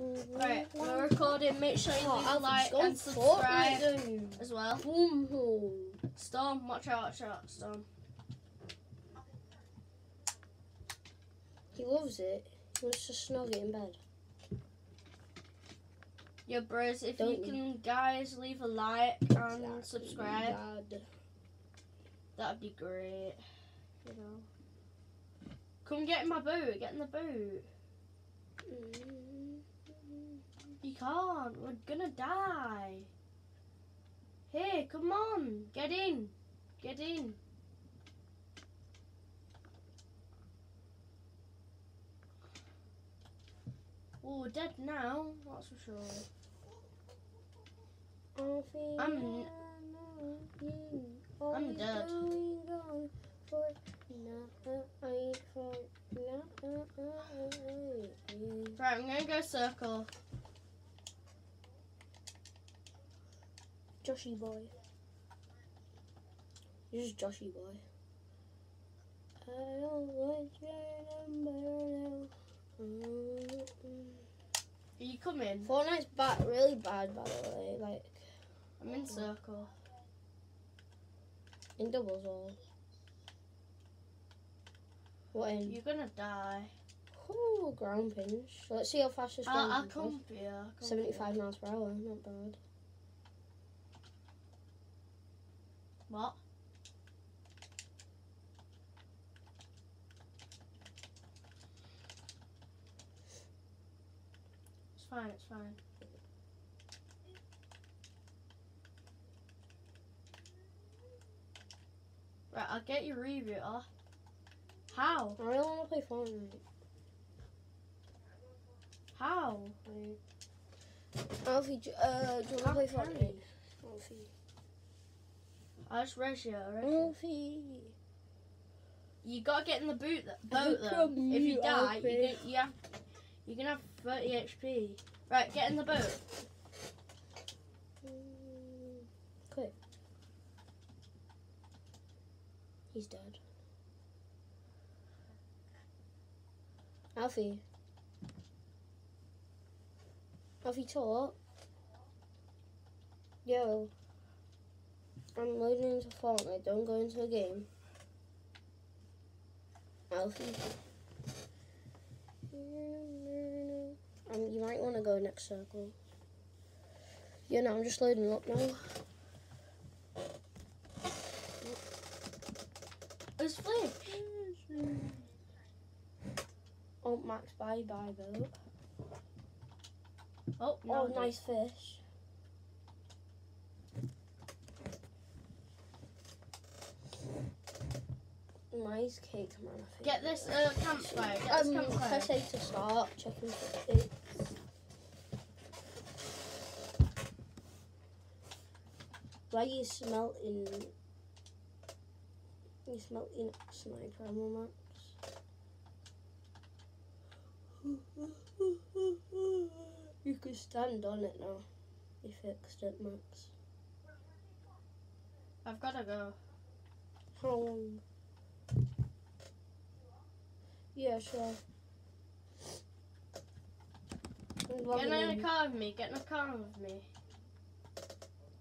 Right, we're recording. Make sure you leave a like and subscribe as well. Storm, watch out, watch out, Storm. He loves it. He wants to snug it in bed. Yeah, bros, if Don't you can, guys, leave a like and subscribe. That'd be great. You know. Come get in my boot. Get in the boot. Mm. You can't. We're gonna die. Here, come on. Get in. Get in. Oh, we're dead now. That's for sure. I'm- I'm dead. Going on for night for night. Right, I'm gonna go circle. Joshy boy. You're just Joshy boy. I don't want your number now. Mm-mm. Are you coming? Fortnite's bad, really bad, by the way. Like I'm in circle. in doubles all. What in? You're gonna die. Ooh, ground pinch. Let's see how fast this I'll, I'll pinch come goes. for you. I'll come for you. 75 miles per hour, not bad. What? It's fine, it's fine. Right, I'll get your rebooter. How? I really want to play Fortnite. How? Alfie, uh, do you want to play Fortnite? Alfie. I just res you, you. Alfie. You gotta get in the boot boat though. If you die, Alfie. you can, you have you can have 30 HP. Right, get in the boat. Quick. He's dead. Alfie. Alfie, talk. Yo. I'm loading into Fortnite. Don't go into a game. Alfie. Um, you might want to go next circle. Yeah, no, I'm just loading up now. It's Flip. Oh, Max, bye bye, though. Oh, Oh, nice fish. Nice cake, man. I think. Get this uh, campfire. Get this Um, campfire. press A to start. Checking for it. Why you smelting? You smelting sniper ammo, Max? You can stand on it now. You fixed it, Max. I've gotta go. How long? Yeah, sure. Get in the car with me. Get in the car with me.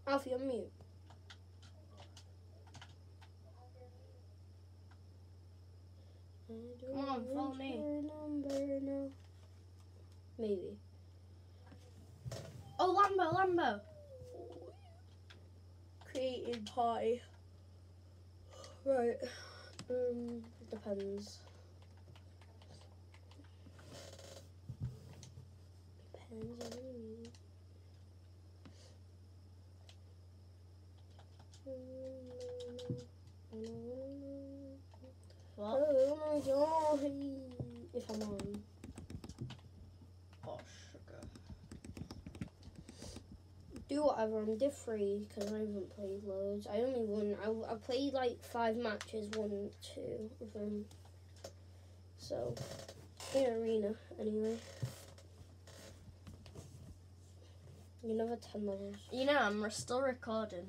Alfie, on mute. Come on, follow me. Now. Maybe. Oh, Lambo, Lambo. Created party. Right. Um, depends. Depends on me. What? Oh my god. If I'm on. Oh, sugar. do whatever. I'm div free because I haven't played loads. I only won. I, I played like five matches, won two of them. So, in arena anyway. You never levels. You know, I'm still recording.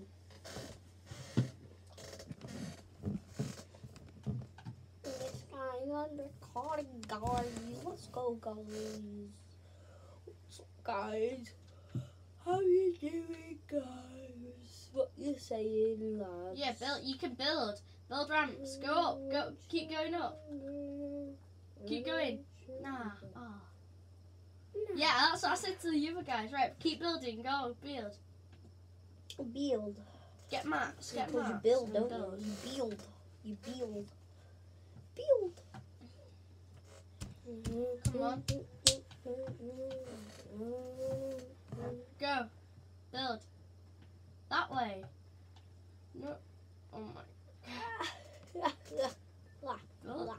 This guy on recording, guys. Let's go, guys. What's up, guys? How you doing, guys? What you saying, lads? Yeah, build. You can build. Build ramps. Go up. Go. Keep going up. Keep going. Nah. Yeah, that's what I said to the other guys. Right. Keep building. Go. Build. Build. Get mats. Get Because you build, don't build. you? You build. You build. Build. Come on. Mm-hmm. Go. Build. That way. No. Oh my. Build.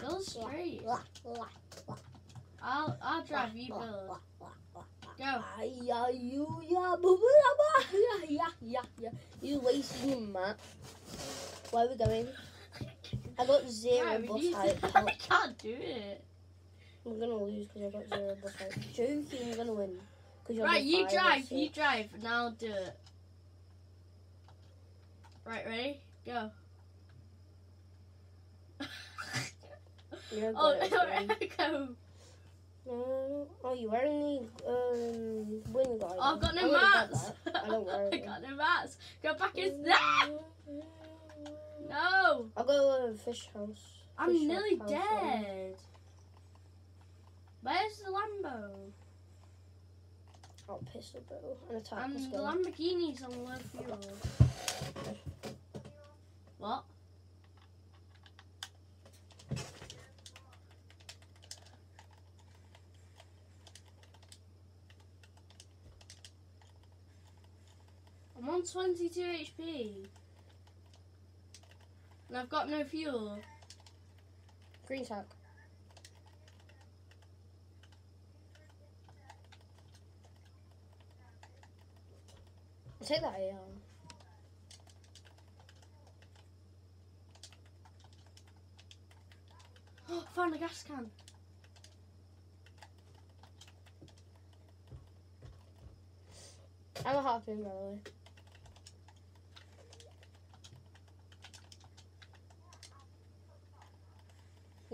Build straight. I'll. I'll drive. You build. Go. Yeah, you, yeah, boo, boo, yeah, yeah, yeah, yeah. You wasting your map. Where are we going? I got zero bus need height. I can't do it. I'm gonna lose because I got zero bus height. Joking, I'm gonna win. Cause Right, you drive. You drive, and I'll do it. Right, ready? Go. Oh, good at this game. go. No. Oh, you wearing the um, wind guard? Oh, I've got no mats. I don't wear I got no mats. Go back in. Ah! No, I'll go to a fish house. I'm nearly house, dead. Where's the Lambo? I'll pistol bow and attack. And the. Lamborghini's on low fuel. What? I'm on 22 HP. And I've got no fuel. Green. I'll take that AR. Found a gas can. I'm a hot harpoon, by the way.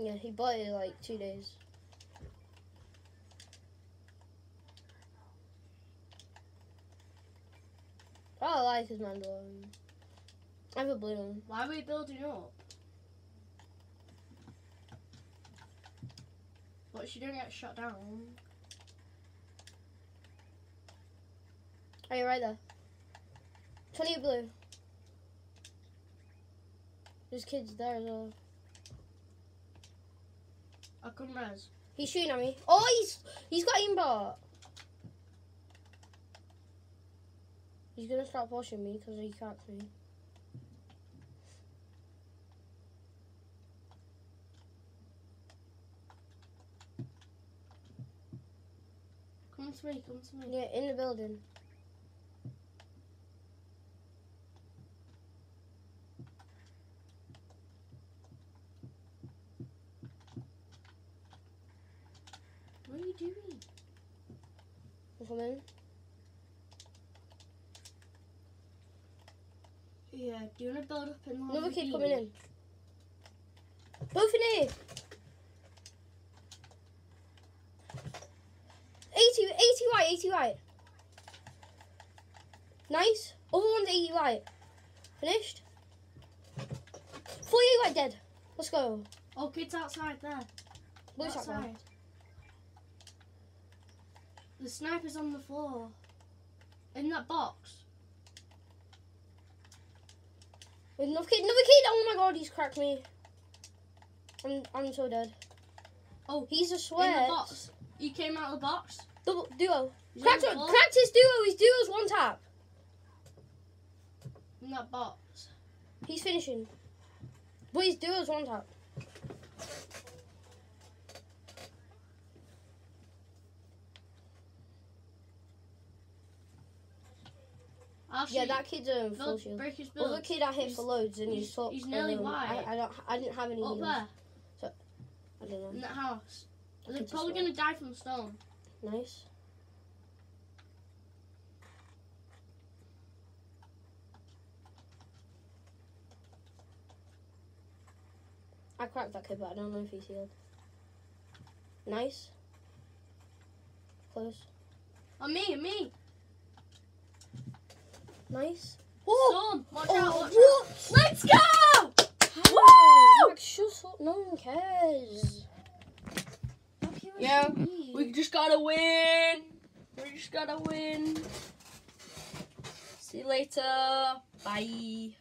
Yeah, he bought it like two days. Oh, I like his mandolin. I have a blue one. Why are we building up? What she don't get shot down? Oh, are you right there? 20 blue. There's kids there as well. I come res. He's shooting at me. Oh, he's he's got aimbot. He's gonna start pushing me because he can't see. Come to me, come to me. Yeah, in the building. What are you doing? I'm. Yeah, do you want to build up in Another kid coming in. Both in here. 80, 80 white, 80 white. Nice. Other one's 80 white. Finished. 48 white dead. Let's go. Oh, kids outside there. Where's one? outside. The sniper's on the floor. In that box. Another kid, another kid. Oh my god, he's cracked me. I'm, I'm so dead. Oh, He's a In the box. He came out of the box. Double, duo. He's Cracked, one- the cracked his duo. His duo's one tap. In that box. He's finishing. But his duo's one tap. I'll Yeah, that kid's um, full shield. break his Other build. kid I hit He's- for loads and he's- he's he's nearly um, white. I, I don't. I didn't have any Up heals. there. I don't know. In that house. They're probably to die from stone. Nice. I cracked that kid, but I don't know if he's healed. Nice. Close. On me, on me. Nice. Storm. Watch out, Oh, watch out. Let's go! Shut up. No one cares. Yeah. We just gotta win. We just gotta win. See you later. Bye.